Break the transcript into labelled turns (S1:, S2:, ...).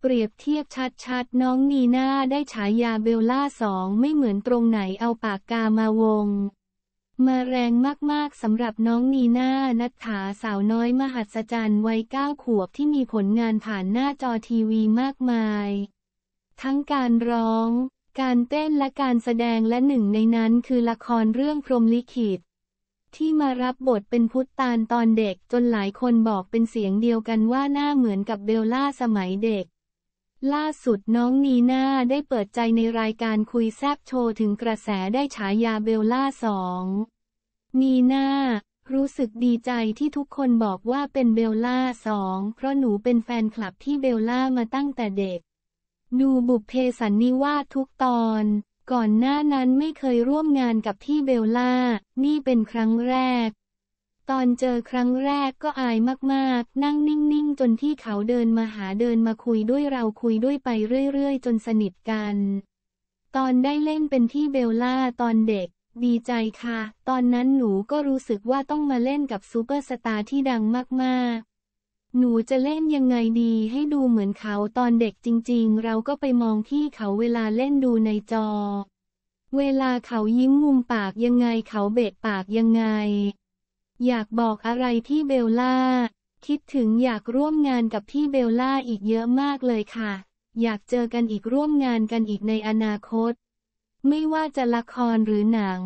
S1: เปรียบเทียบชัดๆ น้องนีน่าได้ฉายาเบลล่าสองไม่เหมือนตรงไหนเอาปากกามาวง มาแรงมากๆสำหรับน้องนีน่านัทถาสาวน้อยมหัศจรรย์วัยเก้าขวบที่มีผลงานผ่านหน้าจอทีวีมากมาย ทั้งการร้อง การเต้นและการแสดงและหนึ่งในนั้นคือละครเรื่องพรมลิขิตที่มารับบทเป็นพุทตาลตอนเด็กจนหลายคนบอกเป็นเสียงเดียวกันว่าหน้าเหมือนกับเบลล่าสมัยเด็ก ล่าสุดน้องนีน่าได้เปิดใจในรายการคุยแซบโชว์ถึงกระแสได้ฉายาเบลล่าสองนีน่ารู้สึกดีใจที่ทุกคนบอกว่าเป็นเบลล่าสองเพราะหนูเป็นแฟนคลับพี่เบลล่ามาตั้งแต่เด็ก ดูบุพเพสันนิวาสทุกตอน ก่อนหน้านั้นไม่เคยร่วมงานกับพี่เบลล่า นี่เป็นครั้งแรก ตอนเจอครั้งแรกก็อายมากๆ นั่งนิ่งๆ จนพี่เขาเดินมาหาเดินมาคุยด้วยเราคุยด้วยไปเรื่อยๆ จนสนิทกัน ตอนได้เล่นเป็นพี่เบลล่าตอนเด็ก ดีใจค่ะ ตอนนั้นหนูก็รู้สึกว่าต้องมาเล่นกับซูเปอร์สตาร์ที่ดังมากๆ หนูจะเล่นยังไงดีให้ดูเหมือนเขาตอนเด็กจริงๆ เราก็ไปมองพี่เขาเวลาเล่นดูในจอ เวลาเขายิ้มมุมปากยังไงเขาเบะปากยังไง อยากบอกอะไรพี่เบลล่า คิดถึงอยากร่วมงานกับพี่เบลล่าอีกเยอะมากเลยค่ะ อยากเจอกันอีกร่วมงานกันอีกในอนาคต ไม่ว่าจะละครหรือหนัง